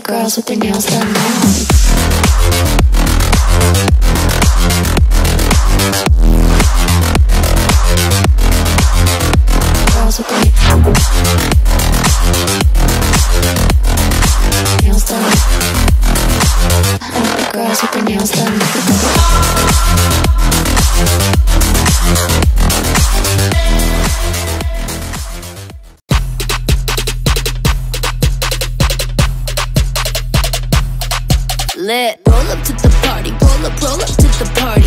girls with their nails done now. Girls with their nails done. I the girls with their nails done. Lit. Roll up to the party, roll up, roll up to the party,